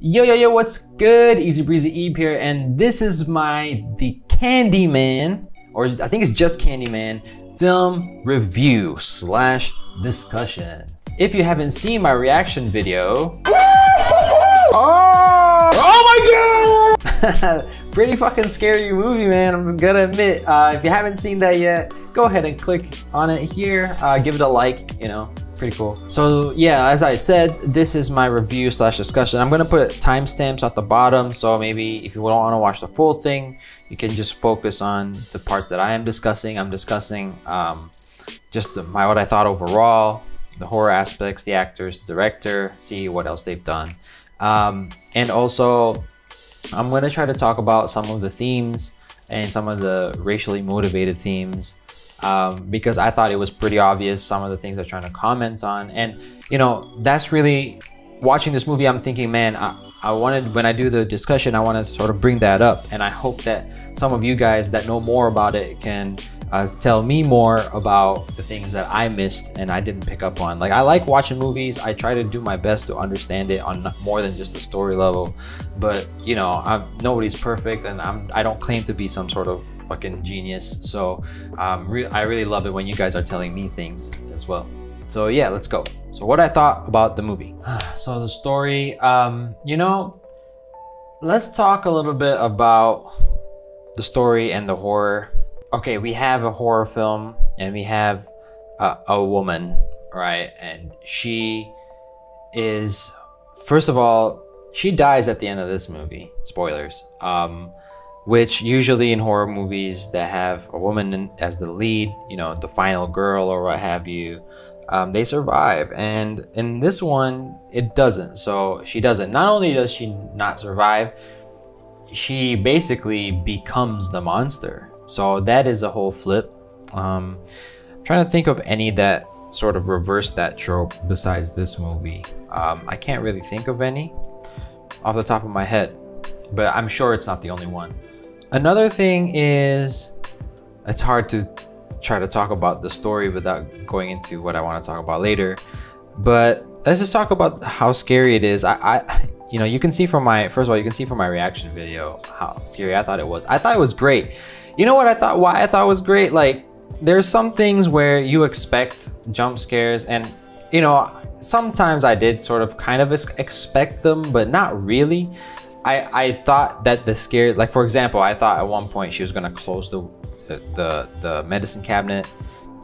Yo, yo, yo, what's good? Eazy Breazy Eeb here, and this is my The Candyman, or I think it's just Candyman, film review slash discussion. If you haven't seen my reaction video, oh, oh my god! Pretty fucking scary movie, man. I'm gonna admit. Uh, if you haven't seen that yet, go ahead and click on it here. Uh, give it a like. You know, pretty cool. So yeah, as I said, this is my review slash discussion. I'm gonna put timestamps at the bottom, so maybe if you don't want to watch the full thing, you can just focus on the parts that I am discussing. I'm discussing um, just the, my what I thought overall, the horror aspects, the actors, the director, see what else they've done, um, and also I'm gonna try to talk about some of the themes and some of the racially motivated themes um, because I thought it was pretty obvious some of the things they're trying to comment on. And, you know, that's really watching this movie, I'm thinking, man, I, I wanted, when I do the discussion, I want to sort of bring that up. And I hope that some of you guys that know more about it can uh, tell me more about the things that I missed and I didn't pick up on. Like I like watching movies. I try to do my best to understand it on more than just the story level. But you know, I'm nobody's perfect, and I'm I don't claim to be some sort of fucking genius. So um, re I really love it when you guys are telling me things as well. So yeah, let's go. So what I thought about the movie. so the story, um, you know, let's talk a little bit about the story and the horror. Okay, we have a horror film and we have a, a woman, right? And she is, first of all, she dies at the end of this movie. Spoilers. Um, which usually in horror movies that have a woman as the lead, you know, the final girl or what have you, um, they survive. And in this one, it doesn't. So she doesn't. Not only does she not survive, she basically becomes the monster. So that is a whole flip. Um, I'm trying to think of any that sort of reverse that trope besides this movie. Um, I can't really think of any off the top of my head, but I'm sure it's not the only one. Another thing is it's hard to try to talk about the story without going into what I want to talk about later. But let's just talk about how scary it is. I, I you know, you can see from my first of all, you can see from my reaction video how scary I thought it was. I thought it was great. You know what I thought why I thought it was great? Like there's some things where you expect jump scares and you know, sometimes I did sort of kind of expect them, but not really. I, I thought that the scare, like for example, I thought at one point she was gonna close the the the medicine cabinet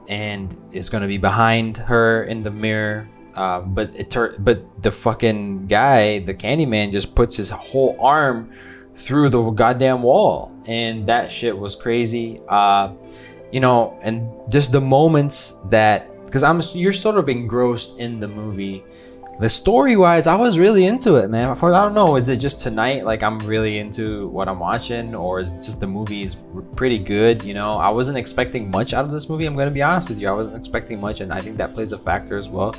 and it's gonna be behind her in the mirror. Uh, but it tur- but the fucking guy, the Candyman, just puts his whole arm through the goddamn wall, and that shit was crazy. Uh, you know, and just the moments that because I'm you're sort of engrossed in the movie the story wise i was really into it man. For i don't know is it just tonight like i'm really into what i'm watching or is just the movie's pretty good you know? I wasn't expecting much out of this movie i'm gonna be honest with you. I wasn't expecting much and i think that plays a factor as well.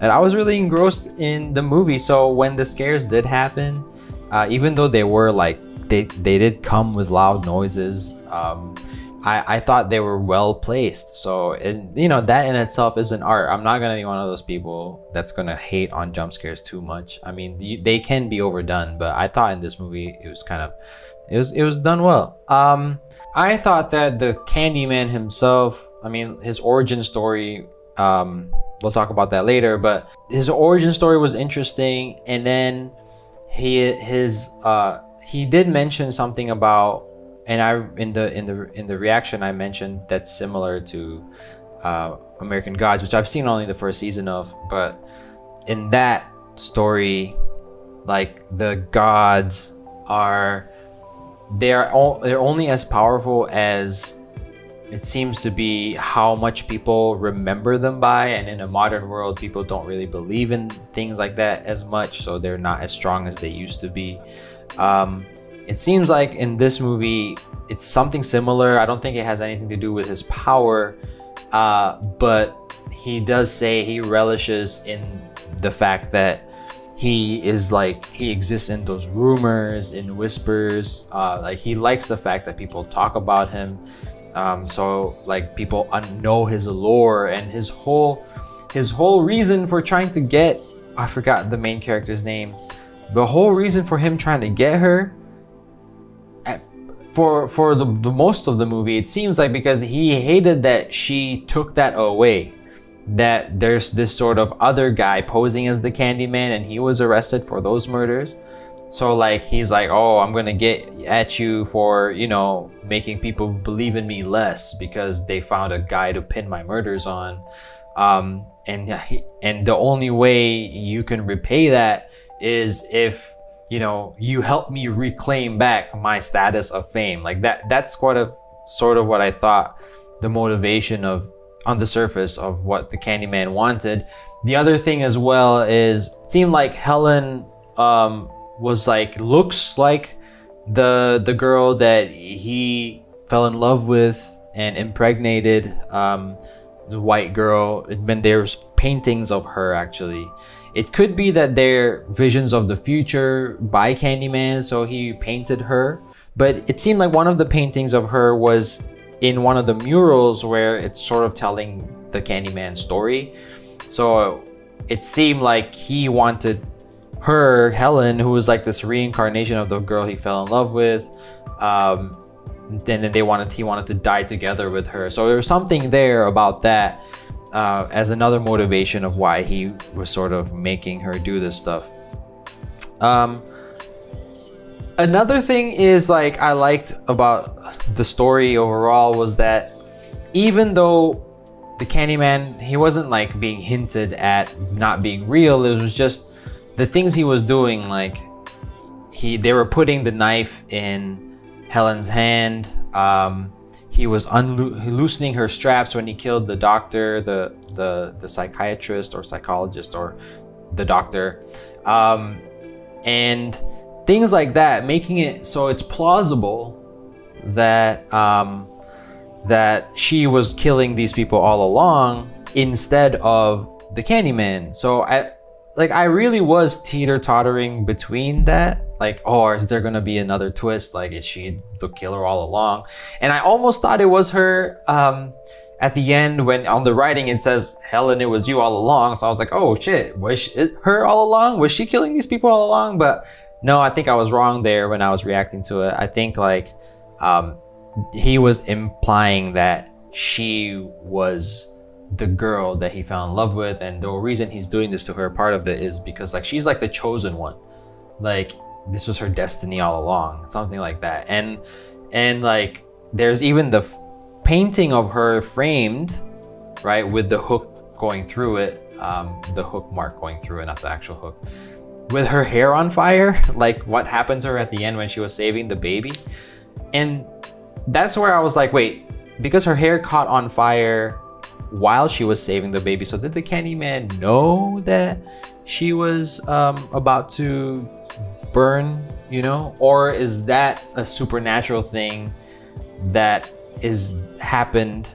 And i was really engrossed in the movie so when the scares did happen uh, even though they were like they they did come with loud noises um, I, I thought they were well placed. So, it, you know, that in itself is an art. I'm not going to be one of those people that's going to hate on jump scares too much. I mean, the, they can be overdone, but I thought in this movie it was kind of, it was, it was done well. Um, I thought that the Candyman himself, I mean, his origin story, um, we'll talk about that later, but his origin story was interesting. And then he, his, uh, he did mention something about and I in the in the in the reaction I mentioned that's similar to uh, American Gods, which I've seen only the first season of, but in that story, like the gods are they're all, they're only as powerful as it seems to be how much people remember them by and in a modern world people don't really believe in things like that as much so they're not as strong as they used to be. Um, it seems like in this movie, it's something similar. I don't think it has anything to do with his power, uh, but he does say he relishes in the fact that he is like he exists in those rumors in whispers uh, like he likes the fact that people talk about him um, so like people know his lore and his whole his whole reason for trying to get i forgot the main character's name the whole reason for him trying to get her for for the, the most of the movie it seems like because he hated that she took that away that there's this sort of other guy posing as the Candyman and he was arrested for those murders. So like he's like, "Oh, I'm to get at you for, you know, making people believe in me less because they found a guy to pin my murders on." Um and and the only way you can repay that is if you know you help me reclaim back my status of fame like that that's sort of sort of what i thought the motivation of on the surface of what the Candyman wanted. The other thing as well is seemed like Helen um, was like looks like the the girl that he fell in love with and impregnated um, the white girl. When there's paintings of her actually. It could be that they're visions of the future by Candyman, so he painted her. But it seemed like one of the paintings of her was in one of the murals where it's sort of telling the Candyman story. So it seemed like he wanted her, Helen, who was like this reincarnation of the girl he fell in love with. Um, then, they wanted he wanted to die together with her. So there was something there about that uh, as another motivation of why he was sort of making her do this stuff. Um, another thing is like I liked about the story overall was that even though the Candyman he wasn't like being hinted at not being real, it was just the things he was doing like he they were putting the knife in Helen's hand. Um, he was unloosening her straps when he killed the doctor, the the the psychiatrist or psychologist or the doctor, um, and things like that, making it so it's plausible that um, that she was killing these people all along instead of the Candyman. So I like I really was teeter tottering between that. Like, oh, is there gonna be another twist? Like, is she the killer all along? And I almost thought it was her. Um, at the end, when on the writing it says Helen, it was you all along. So I was like, oh shit, was she, her all along? Was she killing these people all along? But no, I think I was wrong there when I was reacting to it. I think like um, he was implying that she was the girl that he fell in love with, and the reason he's doing this to her, part of it is because like she's like the chosen one, like this was her destiny all along, something like that. And and like there's even the painting of her framed, right, with the hook going through it, um, the hook mark going through it, not the actual hook with her hair on fire, like what happened to her at the end when she was saving the baby. And that's where I was like, wait, because her hair caught on fire while she was saving the baby. So did the Candyman know that she was um, about to burn, you know? Or is that a supernatural thing that is happened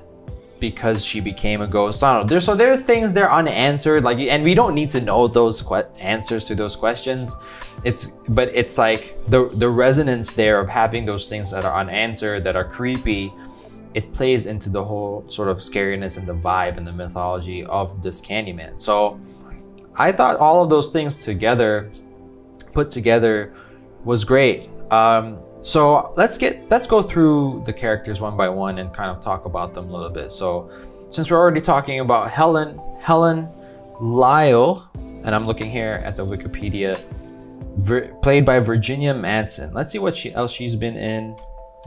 because she became a ghost. I don't know. There's so there are things that are unanswered, like, and we don't need to know those answers to those questions. It's but it's like the the resonance there of having those things that are unanswered, that are creepy. It plays into the whole sort of scariness and the vibe and the mythology of this Candyman. So I thought all of those things together, put together, was great. Um, so let's get let's go through the characters one by one and kind of talk about them a little bit. So since we're already talking about Helen, Helen Lyle, and I'm looking here at the Wikipedia, played by Virginia Madsen. Let's see what she, else she's been in.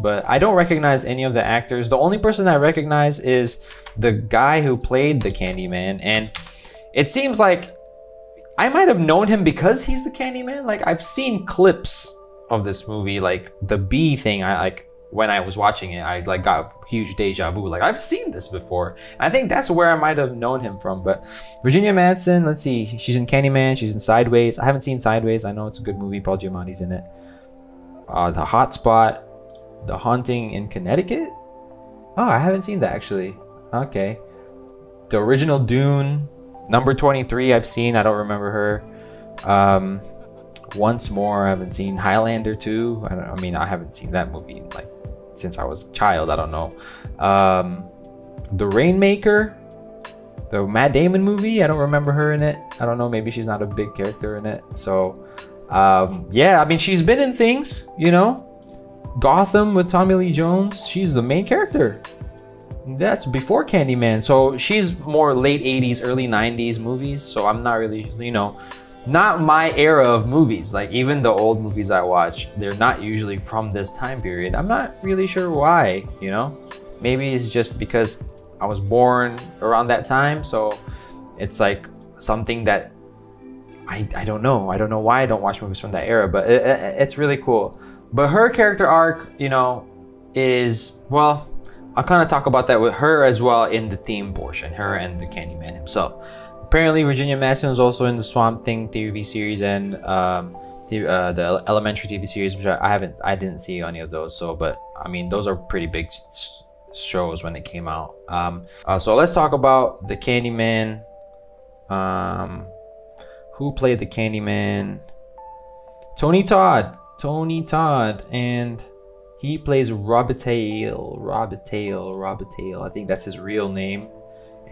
But I don't recognize any of the actors. The only person I recognize is the guy who played the Candyman. And it seems like I might have known him because he's the Candyman. Like I've seen clips of this movie, like the bee thing, I like when I was watching it, I like got huge deja vu. Like I've seen this before. I think that's where I might have known him from. But Virginia Madsen, let's see, she's in Candyman, she's in Sideways. I haven't seen Sideways. I know it's a good movie. Paul Giamatti's in it. Uh, the Hot Spot, The Haunting in Connecticut. Oh, I haven't seen that actually. Okay. The original Dune, number 23, I've seen. I don't remember her. Um, once more. I haven't seen Highlander 2. I, I, mean, I haven't seen that movie like since I was a child. I don't know. Um, the Rainmaker, the Matt Damon movie. I don't remember her in it. I don't know. Maybe she's not a big character in it. So, Um, yeah, I mean, she's been in things, you know. Gotham with Tommy Lee Jones. She's the main character. That's before Candyman. So she's more late 80s, early 90s movies. So I'm not really, you know, not my era of movies. Like even the old movies I watch, they're not usually from this time period. I'm not really sure why, you know? Maybe it's just because I was born around that time. So it's like something that I, I don't know. I don't know why I don't watch movies from that era, but it, it, it's really cool. But her character arc, you know, is, well, I'll kind of talk about that with her as well in the theme portion, her and the Candyman himself. Apparently, Virginia Madsen is also in the Swamp Thing TV series and um, the, uh, the Elementary TV series, which I, I, haven't, I didn't see any of those. So, but I mean, those are pretty big shows when they came out. Um, uh, so let's talk about the Candyman. Um, who played the Candyman? Tony Todd. Tony Todd, and he plays Robitaille, Robitaille, Robitaille. I think that's his real name.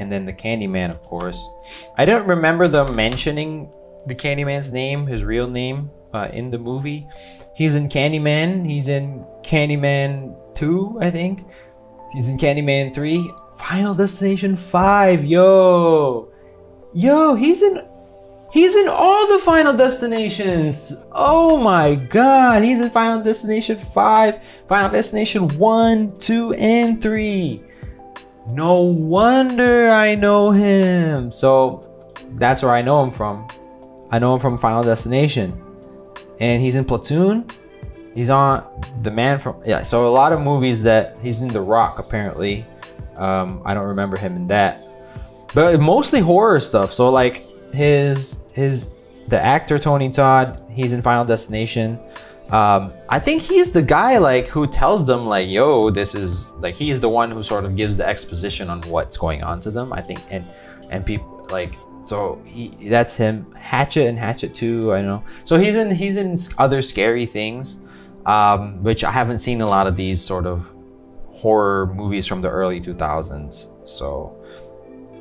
And then the Candyman, of course. I don't remember them mentioning the Candyman's name, his real name, uh, in the movie. He's in Candyman. He's in Candyman 2, I think. He's in Candyman 3. Final Destination 5. Yo. Yo, he's in He's in all the Final Destinations. Oh my god, he's in Final Destination 5, Final Destination 1, 2, and 3. No wonder I know him. So that's where I know him from. I know him from Final Destination. And he's in Platoon. He's on The Man from yeah, so a lot of movies that he's in The Rock apparently. Um, I don't remember him in that. But mostly horror stuff. So like his his the actor Tony Todd, he's in Final Destination. Um, I think he's the guy like who tells them like, "Yo, this is like." He's the one who sort of gives the exposition on what's going on to them. I think, and and people like so he that's him. Hatchet and Hatchet Two, I know. So he's in he's in other scary things, um, which I haven't seen a lot of these sort of horror movies from the early 2000s. So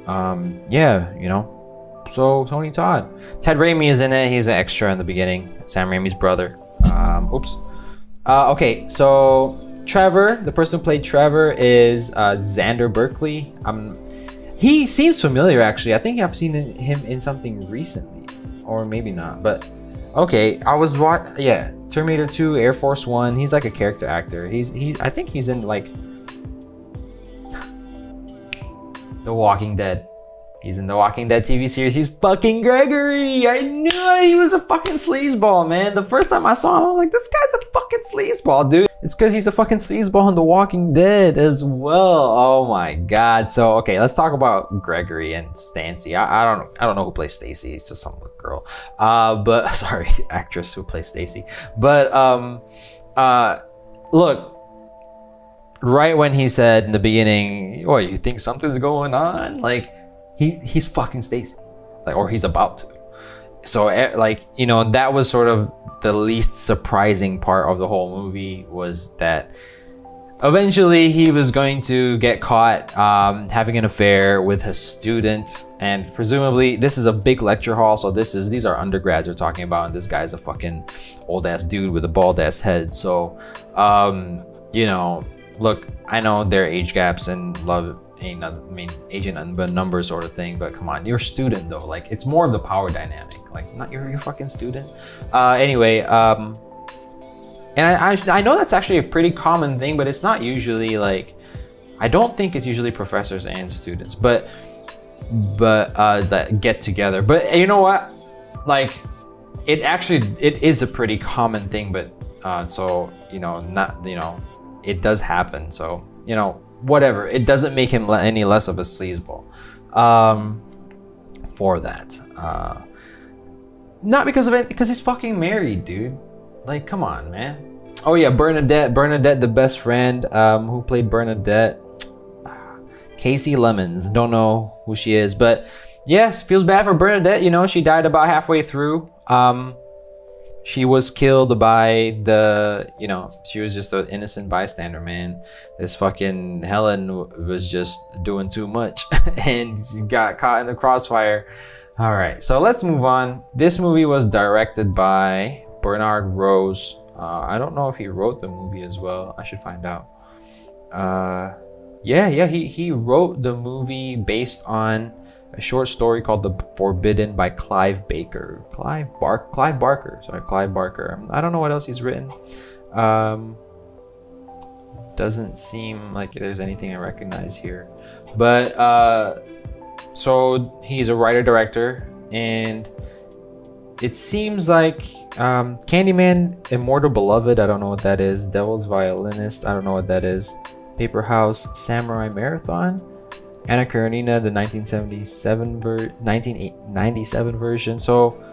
um, yeah, you know, so Tony Todd. Ted Raimi is in it. He's an extra in the beginning. Sam Raimi's brother. Um, oops. Uh, okay, so Trevor, the person who played Trevor, is uh, Xander Berkeley. Um, he seems familiar actually. I think I've seen him in something recently, or maybe not. But okay, I was what? Yeah, Terminator 2, Air Force One. He's like a character actor. He's he. I think he's in like The Walking Dead. He's in the Walking Dead TV series. He's fucking Gregory. I knew he was a fucking sleazeball, man. The first time I saw him, I was like, this guy's a fucking sleazeball, dude. It's because he's a fucking sleazeball in The Walking Dead as well. Oh my god. So okay, let's talk about Gregory and Stancy. I, I don't I don't know who plays Stacy. It's just some girl. Uh, but sorry, actress who plays Stacy. But um, uh, look, right when he said in the beginning, "What you think something's going on?" Like he he's fucking Stacy, like or he's about to. So eh, like you know that was sort of the least surprising part of the whole movie was that eventually he was going to get caught um, having an affair with his student and presumably this is a big lecture hall so this is these are undergrads we're talking about and this guy's a fucking old ass dude with a bald ass head so um, you know look i know there are age gaps and love ain't I mean agent and number sort of thing, but come on, you're a student though. Like it's more of the power dynamic. Like not you're your fucking student. Uh, anyway, um, and I, I I know that's actually a pretty common thing, but it's not usually like I don't think it's usually professors and students, but but uh, that get together. But you know what? Like it actually it is a pretty common thing, but uh, so you know not you know it does happen. So you know whatever. It doesn't make him any less of a sleazeball um, for that. Uh, not because of it, because he's fucking married, dude. Like, come on, man. Oh yeah, Bernadette. Bernadette, the best friend, um, who played Bernadette. Kasi Lemmons. Don't know who she is, but yes, feels bad for Bernadette. You know, she died about halfway through. Um, she was killed by the you know she was just an innocent bystander man this fucking helen was just doing too much and she got caught in the crossfire all right so let's move on this movie was directed by Bernard Rose. Uh, I don't know if he wrote the movie as well. I should find out. Uh, yeah, yeah, he, he wrote the movie based on a short story called The Forbidden by Clive Baker. Clive Bark Clive Barker. Sorry, Clive Barker. I don't know what else he's written. Um, doesn't seem like there's anything I recognize here. But uh, so he's a writer director, and it seems like um, Candyman, Immortal Beloved. I don't know what that is. Devil's Violinist. I don't know what that is. Paper House, Samurai Marathon. Anna Karenina, the 1977 ver- 1997 version. So,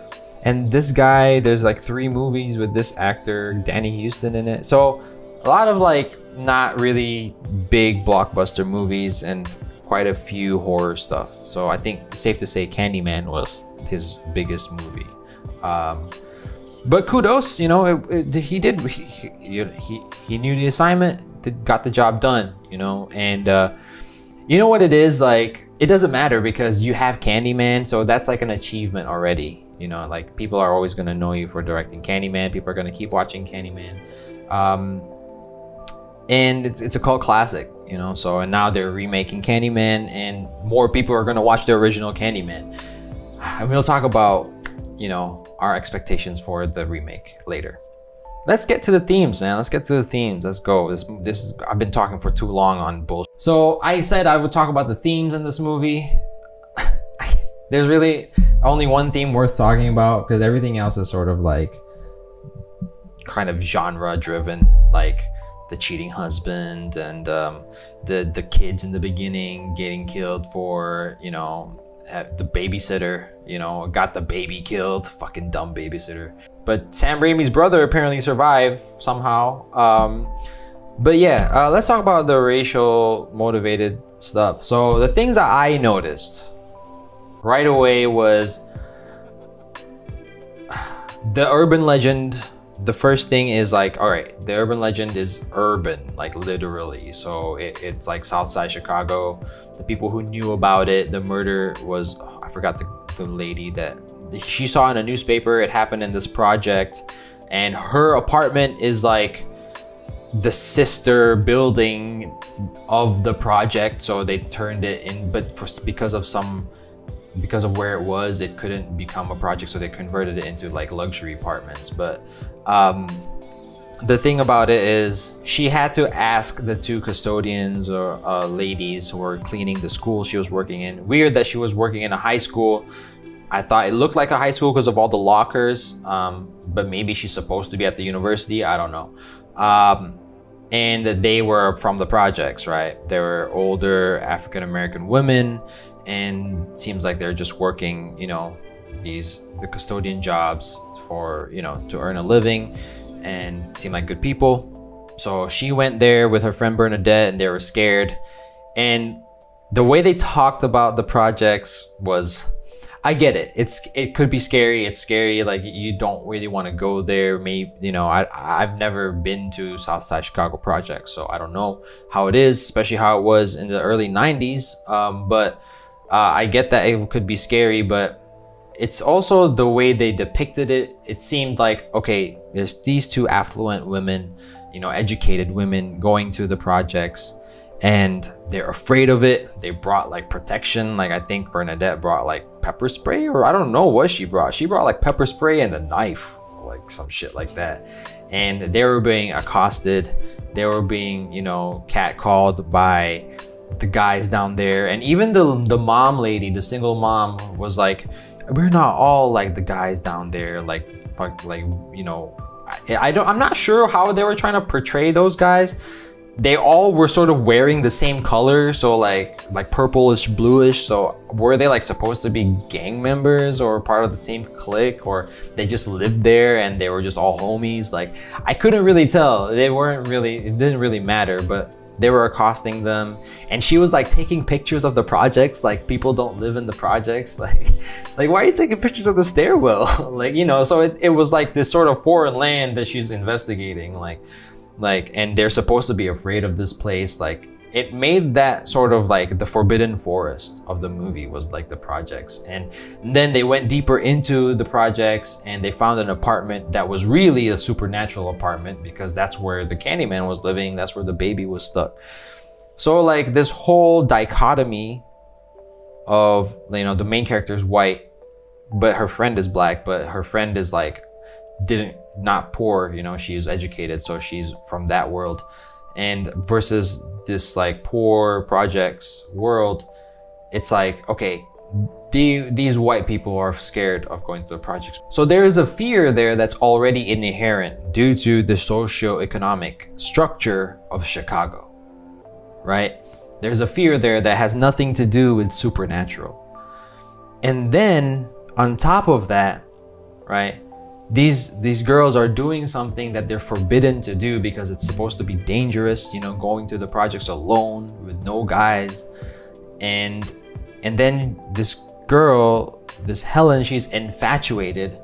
and this guy, there's like three movies with this actor, Danny Huston, in it. So, a lot of like not really big blockbuster movies and quite a few horror stuff. So I think it's safe to say Candyman was his biggest movie. Um, but kudos, you know, it, it, he did. He, he he knew the assignment, got the job done, you know, and uh, you know what it is like. It doesn't matter because you have Candyman, so that's like an achievement already. You know, like people are always gonna know you for directing Candyman. People are gonna keep watching Candyman. Um, and it's, it's a cult classic you know so and now they're remaking candyman and more people are going to watch the original candyman and we'll talk about you know our expectations for the remake later let's get to the themes man. Let's get to the themes. Let's go. This this is i've been talking for too long on bullshit. So i said i would talk about the themes in this movie. There's really only one theme worth talking about because everything else is sort of like kind of genre driven like the cheating husband and um, the the kids in the beginning getting killed for you know the babysitter you know got the baby killed. Fucking dumb babysitter but Sam Raimi's brother apparently survived somehow um, but yeah uh, let's talk about the racial motivated stuff. So the things that I noticed right away was the urban legend. The first thing is like all right the urban legend is urban like literally. So it, it's like southside chicago. The people who knew about it the murder was oh, i forgot the, the lady that she saw in a newspaper it happened in this project and her apartment is like the sister building of the project so they turned it in but for, because of some because of where it was, it couldn't become a project, so they converted it into like luxury apartments. But um, the thing about it is, she had to ask the two custodians or uh, ladies who were cleaning the school she was working in. Weird that she was working in a high school. I thought it looked like a high school because of all the lockers, um, but maybe she's supposed to be at the university. I don't know. Um, and they were from the projects, right? They were older African American women and seems like they're just working, you know, these the custodian jobs for, you know, to earn a living and seem like good people. So she went there with her friend Bernadette and they were scared. And the way they talked about the projects was I get it. It's it could be scary. It's scary. Like you don't really want to go there. Maybe you know I I've never been to Southside Chicago projects, so I don't know how it is, especially how it was in the early '90s. Um, but uh, I get that it could be scary, but it's also the way they depicted it. It seemed like, okay, there's these two affluent women, you know, educated women going to the projects and they're afraid of it. They brought like protection. Like I think Bernadette brought like pepper spray or I don't know what she brought. She brought like pepper spray and a knife, like some shit like that. And they were being accosted. They were being, you know, catcalled by the guys down there and even the the mom lady the single mom was like we're not all like the guys down there like fuck like you know I, I don't i'm not sure how they were trying to portray those guys they all were sort of wearing the same color so like like purplish bluish so were they like supposed to be gang members or part of the same clique or they just lived there and they were just all homies? Like i couldn't really tell. They weren't really it didn't really matter but they were accosting them. And she was like taking pictures of the projects like people don't live in the projects like like why are you taking pictures of the stairwell? Like you know so it, it was like this sort of foreign land that she's investigating like like and they're supposed to be afraid of this place like it made that sort of like the forbidden forest of the movie was like the projects. And then they went deeper into the projects and they found an apartment that was really a supernatural apartment because that's where the candyman was living that's where the baby was stuck. So like this whole dichotomy of you know the main character is white but her friend is black but her friend is like didn't not poor you know she's educated so she's from that world. And versus this like poor projects world it's like okay the, these white people are scared of going to the projects. So there is a fear there that's already inherent due to the socio-economic structure of chicago right? There's a fear there that has nothing to do with supernatural. And then on top of that right these these girls are doing something that they're forbidden to do because it's supposed to be dangerous you know going to the projects alone with no guys. And and then this girl this helen she's infatuated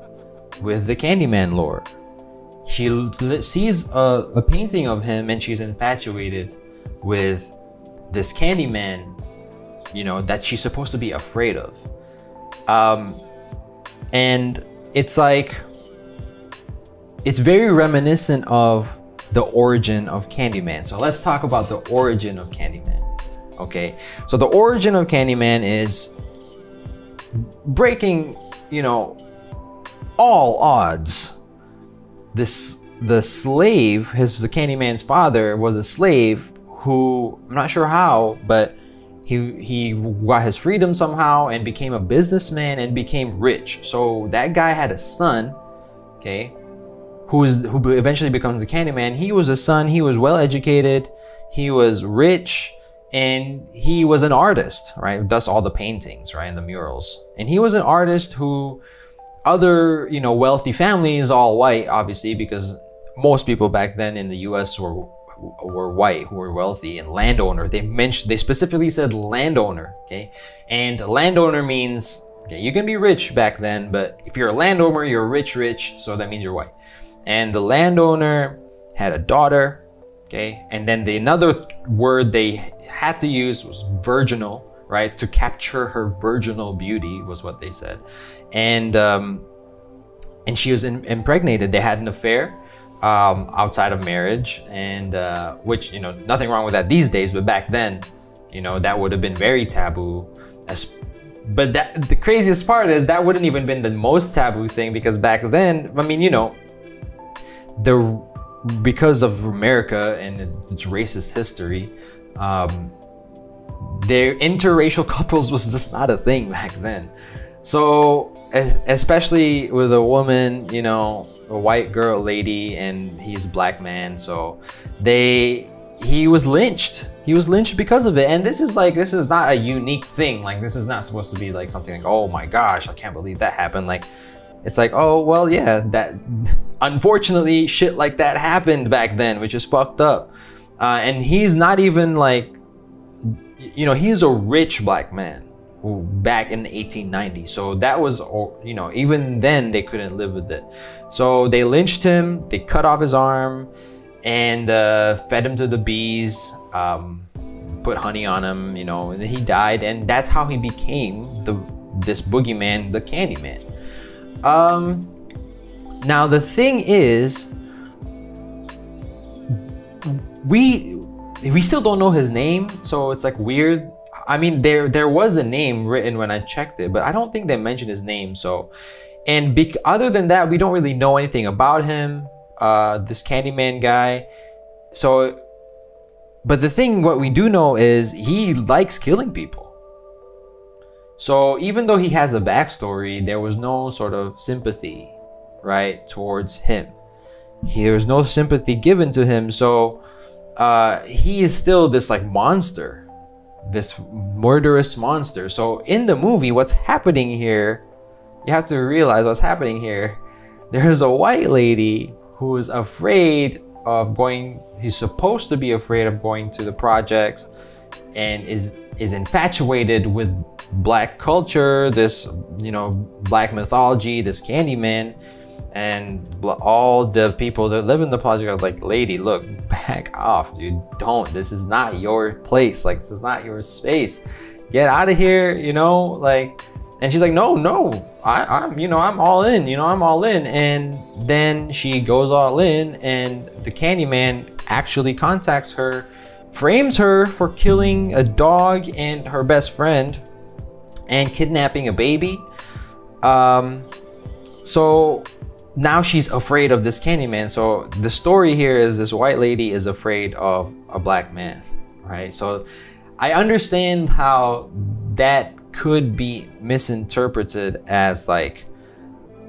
with the candyman lore. She sees a, a painting of him and she's infatuated with this candyman you know that she's supposed to be afraid of. Um and it's like it's very reminiscent of the origin of Candyman. So let's talk about the origin of Candyman. Okay, so the origin of Candyman is breaking, you know, all odds. This the slave, his the Candyman's father was a slave who I'm not sure how, but he he got his freedom somehow and became a businessman and became rich. So that guy had a son, okay, who is who eventually becomes the Candyman. He was a son. He was well educated. He was rich, and he was an artist, right? Thus, all the paintings, right, and the murals. And he was an artist who other you know wealthy families, all white, obviously, because most people back then in the U.S. were were white who were wealthy and landowner. They mentioned they specifically said landowner. Okay, and landowner means okay, you can be rich back then, but if you're a landowner, you're rich, rich. So that means you're white and the landowner had a daughter okay? And then the another word they had to use was virginal right? To capture her virginal beauty was what they said. And um, and she was in, impregnated. They had an affair um, outside of marriage and uh, which you know nothing wrong with that these days but back then you know that would have been very taboo. As but that the craziest part is that wouldn't even been the most taboo thing because back then i mean you know the because of America and its racist history, um, their interracial couples was just not a thing back then. So especially with a woman, you know, a white girl lady, and he's a black man, so they he was lynched. He was lynched because of it. And this is like this is not a unique thing. Like this is not supposed to be like something like, oh my gosh, I can't believe that happened. Like it's like, oh well, yeah, that unfortunately shit like that happened back then, which is fucked up. Uh, and he's not even like, you know, he's a rich black man who back in the 1890s. So that was, you know, even then they couldn't live with it. So they lynched him, they cut off his arm, and uh, fed him to the bees. Um, put honey on him, you know, and he died, and that's how he became the this boogeyman, the Candyman. Um, now the thing is, we we still don't know his name, so it's like weird. I mean, there there was a name written when I checked it, but I don't think they mentioned his name. So, and bec- other than that, we don't really know anything about him. Uh, this Candyman guy. So, but the thing, what we do know is he likes killing people. So even though he has a backstory, there was no sort of sympathy, right, towards him. There was no sympathy given to him, so uh, he is still this like monster, this murderous monster. So in the movie, what's happening here? You have to realize what's happening here. There's a white lady who is afraid of going. He's supposed to be afraid of going to the projects, and is is infatuated with black culture, this, you know, black mythology, this Candyman. And all the people that live in the plaza are like, lady, look, back off, dude. Don't. This is not your place. Like, this is not your space. Get out of here, you know? Like, and she's like, no, no, I, I'm, you know, I'm all in, you know, I'm all in. And then she goes all in, and the Candyman actually contacts her, frames her for killing a dog and her best friend, and kidnapping a baby. Um, so now she's afraid of this Candyman. So the story here is this white lady is afraid of a black man, right? So I understand how that could be misinterpreted as like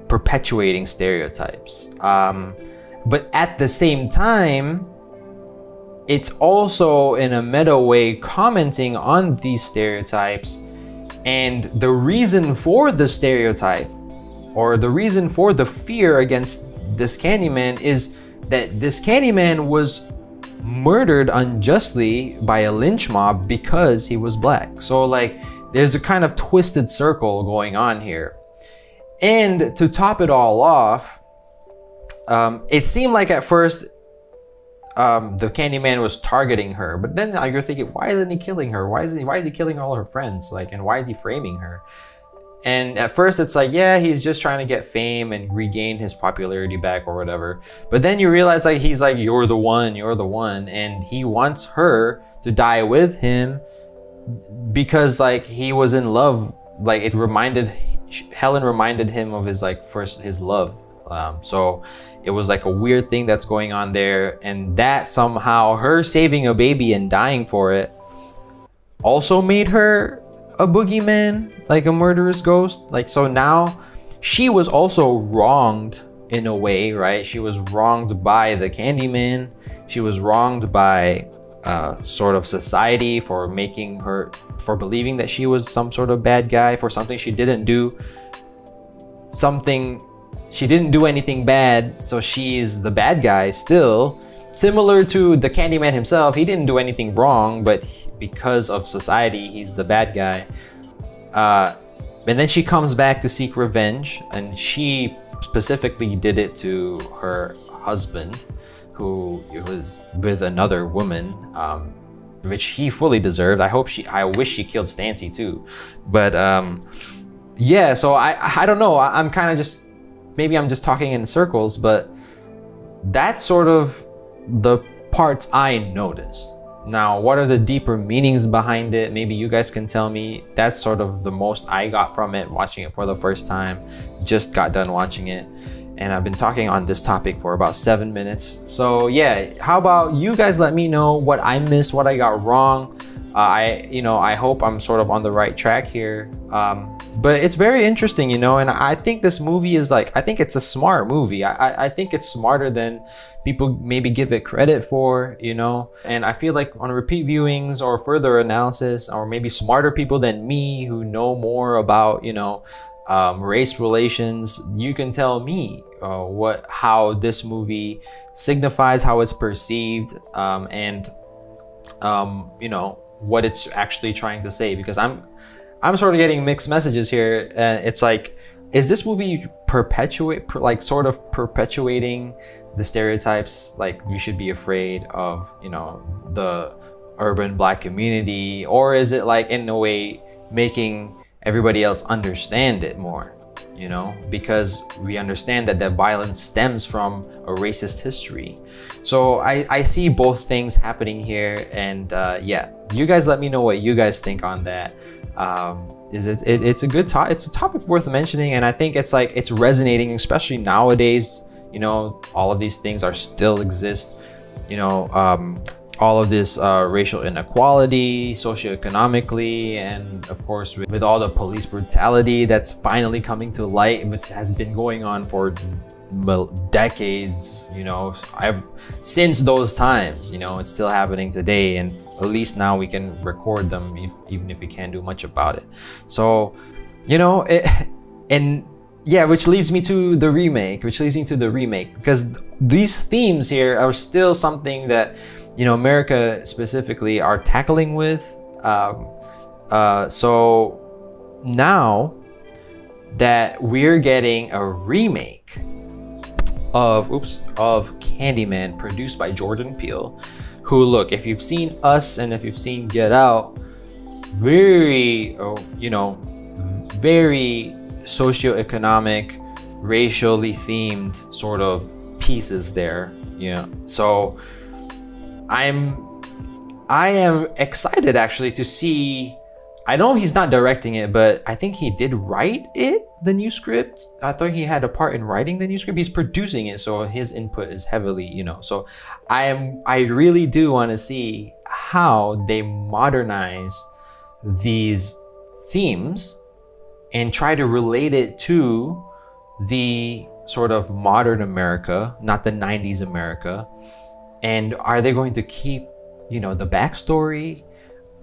perpetuating stereotypes. Um, but at the same time, it's also in a meta way commenting on these stereotypes and the reason for the stereotype or the reason for the fear against this Candyman is that this Candyman was murdered unjustly by a lynch mob because he was black. So like there's a kind of twisted circle going on here. And to top it all off, um, it seemed like at first um, the Candyman was targeting her, but then you're thinking, why isn't he killing her? Why is he why is he killing all her friends? Like, and why is he framing her? And at first it's like, yeah, he's just trying to get fame and regain his popularity back or whatever. But then you realize like he's like, you're the one, you're the one, and he wants her to die with him because like he was in love like it reminded helen reminded him of his like first his love um, so it was like a weird thing that's going on there. And that somehow her saving a baby and dying for it also made her a boogeyman like a murderous ghost. Like so now she was also wronged in a way right? She was wronged by the candyman. She was wronged by uh, sort of society for making her for believing that she was some sort of bad guy for something she didn't do. Something she didn't do anything bad so she's the bad guy still similar to the candyman himself he didn't do anything wrong but because of society he's the bad guy uh, and then she comes back to seek revenge and she specifically did it to her husband who was with another woman, um, which he fully deserved. I hope she, I wish she killed Stancy too. But um, yeah, so I, I don't know. I, I'm kind of just, maybe I'm just talking in circles, but that's sort of the parts I noticed. Now, what are the deeper meanings behind it? Maybe you guys can tell me. That's sort of the most I got from it watching it for the first time. Just got done watching it and I've been talking on this topic for about seven minutes. So yeah, how about you guys let me know what I missed, what I got wrong. Uh, I, you know, I hope I'm sort of on the right track here. Um, but it's very interesting, you know, and I think this movie is like, I think it's a smart movie. I, I think it's smarter than people maybe give it credit for, you know, and I feel like on repeat viewings or further analysis, or maybe smarter people than me who know more about, you know, um, race relations, you can tell me uh, what how this movie signifies, how it's perceived, um, and um, you know what it's actually trying to say. Because I'm I'm sort of getting mixed messages here, and it's like, is this movie perpetuate like sort of perpetuating the stereotypes? Like you should be afraid of you know the urban black community, or is it like in a way making everybody else understand it more, you know, because we understand that that violence stems from a racist history. So I, I see both things happening here. And uh, yeah, you guys let me know what you guys think on that. Um, is it, it, it's a good. It's a topic worth mentioning. And I think it's like, it's resonating, especially nowadays, you know, all of these things are still exist, you know, um, all of this uh, racial inequality, socioeconomically, and of course with, with, all the police brutality that's finally coming to light, which has been going on for decades, you know, I've since those times, you know, it's still happening today, and at least now we can record them, if, even if we can't do much about it. So, you know, it, and yeah, which leads me to the remake, which leads me to the remake, because these themes here are still something that you know, America specifically are tackling with. Um, uh, so now that we're getting a remake of oops of Candyman, produced by Jordan Peele. Who look, if you've seen Us and if you've seen Get Out, very oh, you know very socioeconomic, racially themed sort of pieces there. Yeah. So I'm I am excited actually to see I know he's not directing it, but I think he did write it, the new script. I thought he had a part in writing the new script. He's producing it, so his input is heavily, you know. So I am I really do want to see how they modernize these themes and try to relate it to the sort of modern America, not the 90s America. And are they going to keep, you know, the backstory?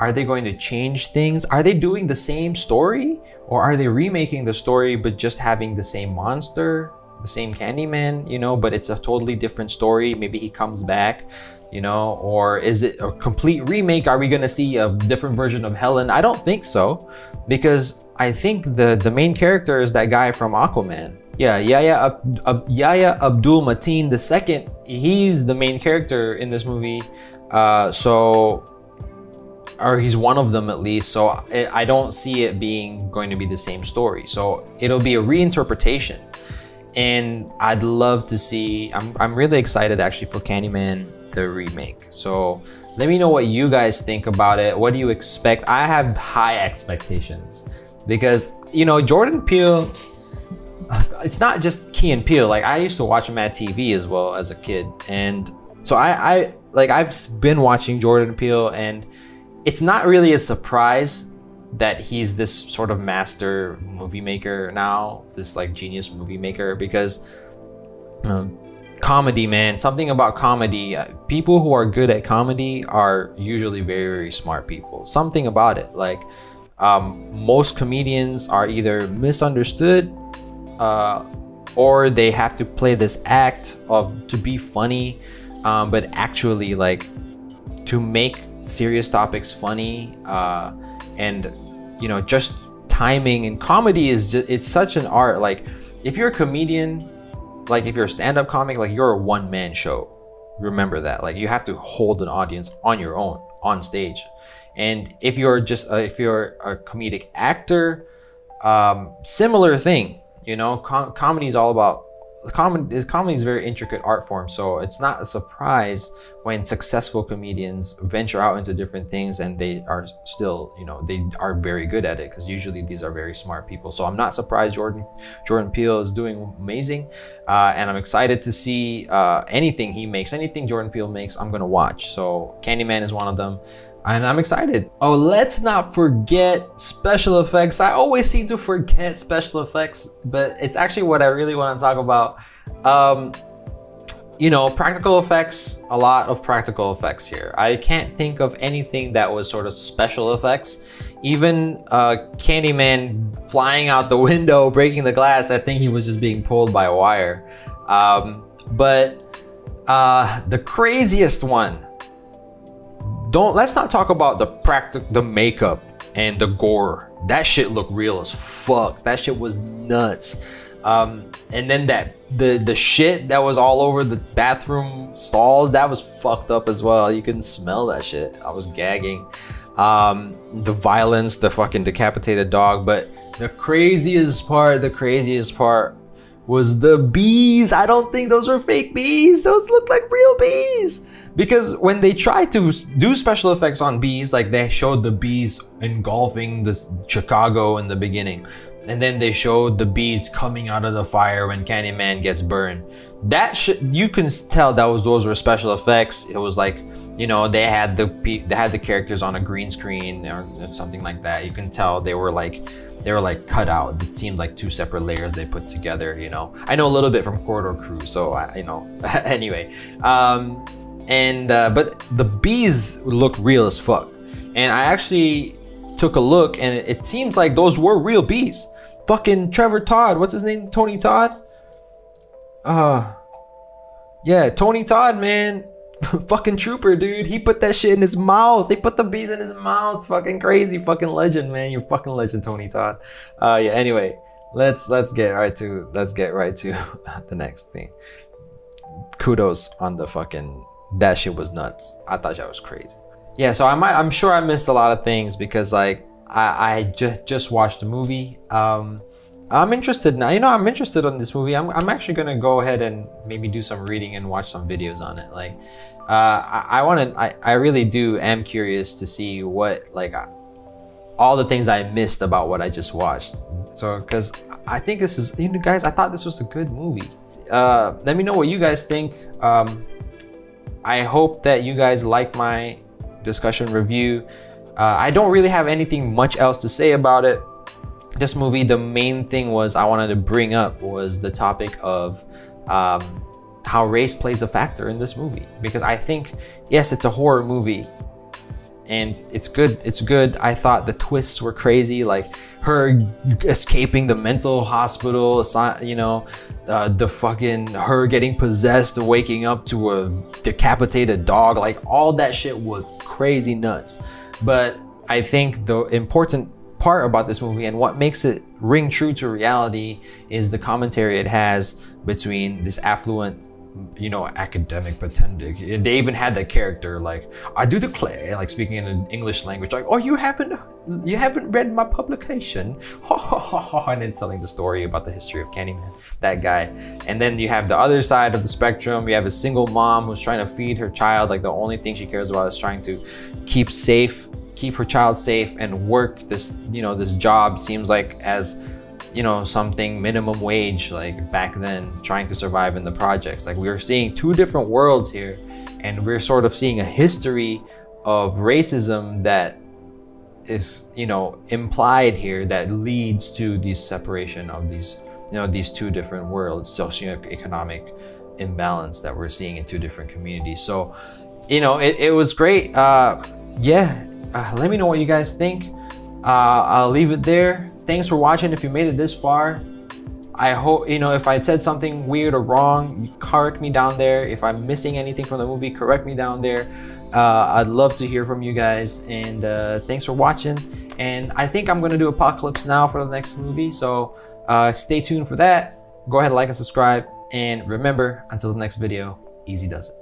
Are they going to change things? Are they doing the same story? Or are they remaking the story but just having the same monster, the same Candyman, you know, but it's a totally different story? Maybe he comes back, you know, or is it a complete remake? Are we going to see a different version of Helen? I don't think so because I think the, the main character is that guy from Aquaman. Yeah, Yahya, Ab- Ab- Yahya Abdul Mateen II. He's the main character in this movie. Uh, so or he's one of them at least. So I don't see it being going to be the same story. So it'll be a reinterpretation. And I'd love to see, I'm, I'm really excited actually for Candyman, the remake. So let me know what you guys think about it. What do you expect? I have high expectations because, you know, Jordan Peele, uh, it's not just Key and Peele. Like I used to watch him MADtv as well as a kid. And so I, I like, I've been watching Jordan Peele and it's not really a surprise that he's this sort of master movie maker now, this like genius movie maker, because um, comedy, man, something about comedy, uh, people who are good at comedy are usually very, very smart people. Something about it. Like, um, most comedians are either misunderstood uh, or they have to play this act of to be funny, um, but actually, like, to make serious topics funny uh, and you know just timing and comedy is just it's such an art. Like if you're a comedian like if you're a stand-up comic like you're a one-man show. Remember that. Like you have to hold an audience on your own on stage. And if you're just uh, if you're a comedic actor um, similar thing you know com- comedy is all about comedy, comedy is a very intricate art form, so it's not a surprise when successful comedians venture out into different things and they are still, you know, they are very good at it because usually these are very smart people. So I'm not surprised Jordan Jordan Peele is doing amazing, uh, and I'm excited to see uh, anything he makes, anything Jordan Peele makes. I'm gonna watch. So Candyman is one of them and I'm excited. Oh, let's not forget special effects. I always seem to forget special effects, but it's actually what I really want to talk about. Um, you know, practical effects, a lot of practical effects here. I can't think of anything that was sort of special effects. Even uh, Candyman flying out the window, breaking the glass, I think he was just being pulled by a wire. Um, but uh, the craziest one, don't let's not talk about the practical the makeup and the gore. That shit looked real as fuck. That shit was nuts. Um, and then that the the shit that was all over the bathroom stalls that was fucked up as well. You can smell that shit. I was gagging. Um, the violence the fucking decapitated dog. But the craziest part the craziest part was the bees. I don't think those were fake bees. Those looked like real bees because when they tried to do special effects on bees, like they showed the bees engulfing this Chicago in the beginning, and then they showed the bees coming out of the fire when Candyman gets burned. That you can tell that was those were special effects. It was like you know they had the they had the characters on a green screen or something like that. You can tell they were like they were like cut out. It seemed like two separate layers they put together. You know, I know a little bit from Corridor Crew, so I, you know. anyway, um, and uh, but the bees look real as fuck. And I actually took a look, and it, it seems like those were real bees. Fucking Trevor Todd, what's his name? Tony Todd. Uh, yeah, Tony Todd, man. fucking trooper, dude. He put that shit in his mouth. He put the bees in his mouth. Fucking crazy. Fucking legend, man. You're fucking legend, Tony Todd. Uh, yeah. Anyway, let's let's get right to let's get right to the next thing kudos on the fucking that shit was nuts. I thought that was crazy. Yeah, so I might I'm sure I missed a lot of things because like I, I just just watched the movie. Um I'm interested now. You know, I'm interested in this movie. I'm, I'm actually gonna go ahead and maybe do some reading and watch some videos on it. Like, uh, I, I want to. I, I really do am curious to see what like uh, all the things I missed about what I just watched. So, because I think this is, you know, guys, I thought this was a good movie. Uh, let me know what you guys think. Um, I hope that you guys like my discussion review. Uh, I don't really have anything much else to say about it this movie, the main thing was I wanted to bring up was the topic of um, how race plays a factor in this movie. Because I think, yes, it's a horror movie and it's good. It's good. I thought the twists were crazy, like her escaping the mental hospital, you know, uh, the fucking her getting possessed, waking up to a decapitated dog, like all that shit was crazy nuts. But I think the important part about this movie and what makes it ring true to reality is the commentary it has between this affluent you know academic pretending they even had that character like i do declare like speaking in an english language like oh you haven't you haven't read my publication? And then telling the story about the history of candyman that guy. And then you have the other side of the spectrum. You have a single mom who's trying to feed her child like the only thing she cares about is trying to keep safe keep her child safe and work this, you know, this job seems like as, you know, something minimum wage, like back then, trying to survive in the projects. Like we're seeing two different worlds here and we're sort of seeing a history of racism that is, you know, implied here that leads to the separation of these, you know, these two different worlds, socioeconomic imbalance that we're seeing in two different communities. So, you know, it, it was great. Uh, yeah, uh, let me know what you guys think. Uh, I'll leave it there. Thanks for watching. If you made it this far, I hope, you know, if I said something weird or wrong, correct me down there. If I'm missing anything from the movie, correct me down there. Uh, I'd love to hear from you guys. And uh, thanks for watching. And I think I'm going to do Apocalypse Now for the next movie. So uh, stay tuned for that. Go ahead, like and subscribe. And remember, until the next video, easy does it.